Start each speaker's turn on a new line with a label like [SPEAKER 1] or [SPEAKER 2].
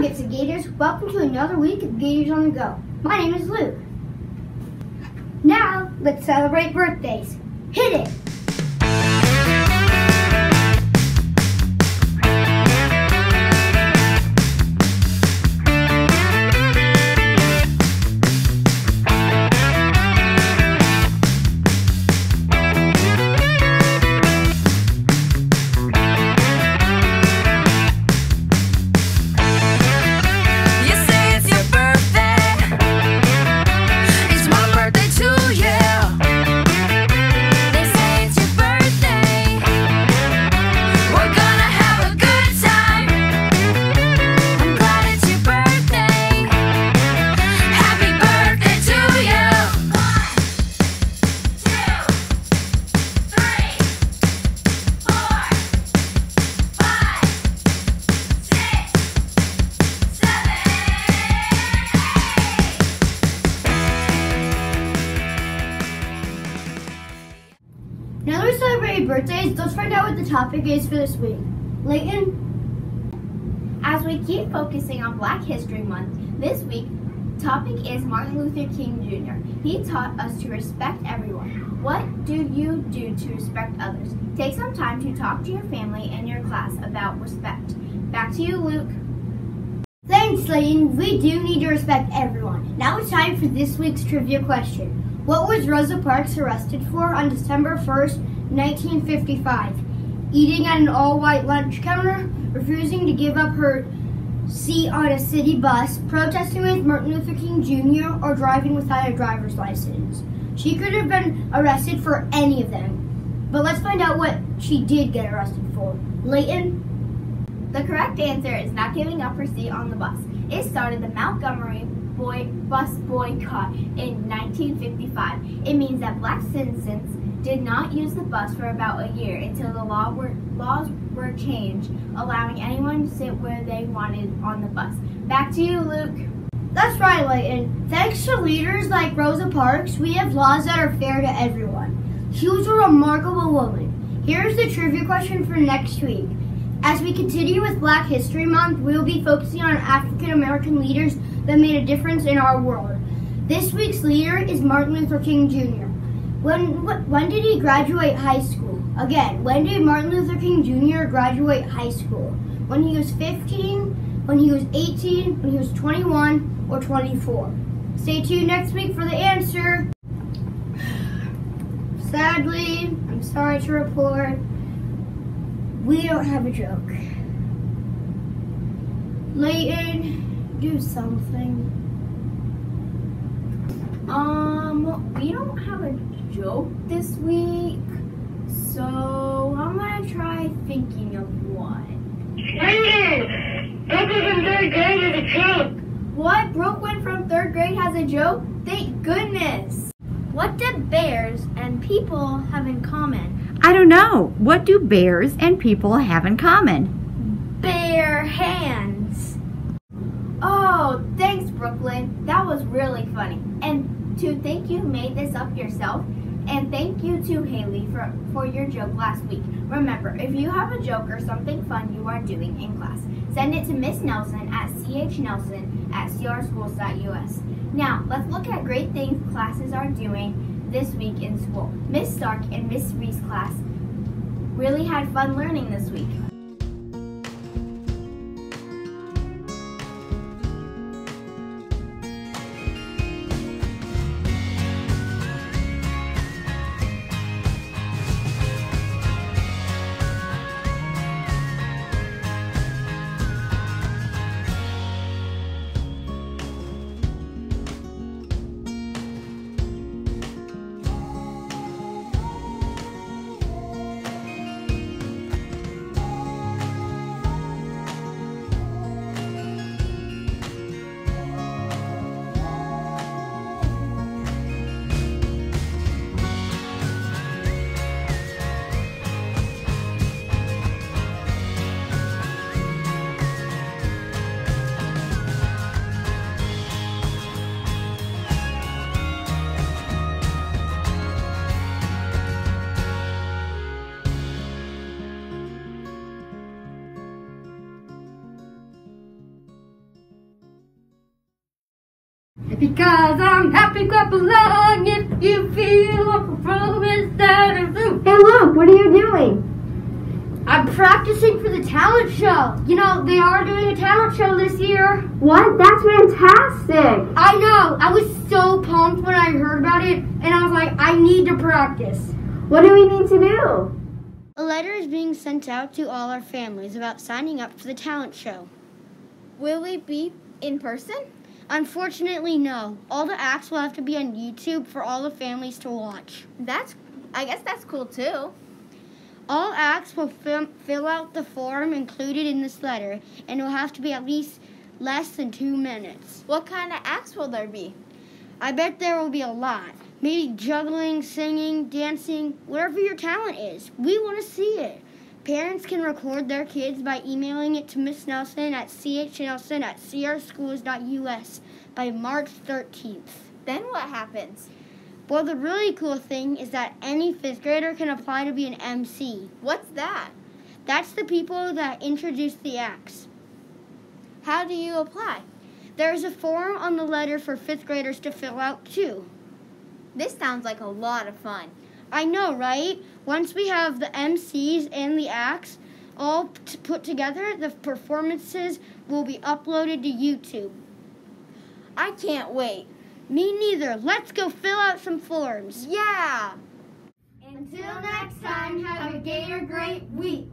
[SPEAKER 1] Nuggets and Gators. Welcome to another week of Gators on the Go. My name is Luke. Now, let's celebrate birthdays. Hit it! Now that we celebrated birthdays, let's find out what the topic is for this week. Layton,
[SPEAKER 2] As we keep focusing on Black History Month, this week topic is Martin Luther King Jr. He taught us to respect everyone. What do you do to respect others? Take some time to talk to your family and your class about respect. Back to you, Luke.
[SPEAKER 1] thanks Layton. We do need to respect everyone. Now it's time for this week's trivia question. What was Rosa Parks arrested for on December 1st, 1955? Eating at an all-white lunch counter, refusing to give up her seat on a city bus, protesting with Martin Luther King Jr., or driving without a driver's license. She could have been arrested for any of them. But let's find out what she did get arrested for. Layton?
[SPEAKER 2] The correct answer is not giving up her seat on the bus. It started the Montgomery boy, bus boycott in 1955. It means that black citizens did not use the bus for about a year until the law were, laws were changed, allowing anyone to sit where they wanted on the bus. Back to you, Luke.
[SPEAKER 1] That's right, Layton. Thanks to leaders like Rosa Parks, we have laws that are fair to everyone. She was a remarkable woman. Here's the trivia question for next week. As we continue with Black History Month, we will be focusing on African American leaders that made a difference in our world. This week's leader is Martin Luther King Jr. When when did he graduate high school? Again, when did Martin Luther King Jr. graduate high school? When he was 15, when he was 18, when he was 21, or 24? Stay tuned next week for the answer. Sadly, I'm sorry to report, we don't have a joke. Layton, do something.
[SPEAKER 2] Um, we don't have a joke this week, so I'm gonna try thinking of one.
[SPEAKER 3] Brandon! Brooklyn from third grade is a joke!
[SPEAKER 2] What? Brooklyn from third grade has a joke? Thank goodness! What do bears and people have in common?
[SPEAKER 4] I don't know. What do bears and people have in common?
[SPEAKER 2] Bare hands. Oh, thanks, Brooklyn. That was really funny. And to think you made this up yourself. And thank you to Haley for, for your joke last week. Remember, if you have a joke or something fun you are doing in class, send it to Miss Nelson at chnelson at crschools.us. Now, let's look at great things classes are doing this week in school. Miss Stark and Miss Reese class really had fun learning this week.
[SPEAKER 5] Because I'm happy, clap along if you feel like a problem instead of zoo.
[SPEAKER 6] Hey Luke, what are you doing?
[SPEAKER 5] I'm practicing for the talent show. You know, they are doing a talent show this year.
[SPEAKER 6] What? That's fantastic.
[SPEAKER 5] I know. I was so pumped when I heard about it, and I was like, I need to practice.
[SPEAKER 6] What do we need to do?
[SPEAKER 1] A letter is being sent out to all our families about signing up for the talent show.
[SPEAKER 2] Will we be in person?
[SPEAKER 1] Unfortunately, no. All the acts will have to be on YouTube for all the families to watch.
[SPEAKER 2] That's, I guess that's cool too.
[SPEAKER 1] All acts will fill, fill out the form included in this letter, and it will have to be at least less than two minutes.
[SPEAKER 2] What kind of acts will there be?
[SPEAKER 1] I bet there will be a lot. Maybe juggling, singing, dancing, whatever your talent is. We want to see it. Parents can record their kids by emailing it to Miss Nelson at chnelson at crschools.us by March 13th.
[SPEAKER 2] Then what happens?
[SPEAKER 1] Well, the really cool thing is that any fifth grader can apply to be an MC.
[SPEAKER 2] What's that?
[SPEAKER 1] That's the people that introduce the acts.
[SPEAKER 2] How do you apply?
[SPEAKER 1] There's a form on the letter for fifth graders to fill out too.
[SPEAKER 2] This sounds like a lot of fun.
[SPEAKER 1] I know, right? Once we have the MCs and the acts all t- put together, the performances will be uploaded to YouTube.
[SPEAKER 2] I can't wait.
[SPEAKER 1] Me neither. Let's go fill out some forms.
[SPEAKER 2] Yeah!
[SPEAKER 6] Until next time, have a Gator great week.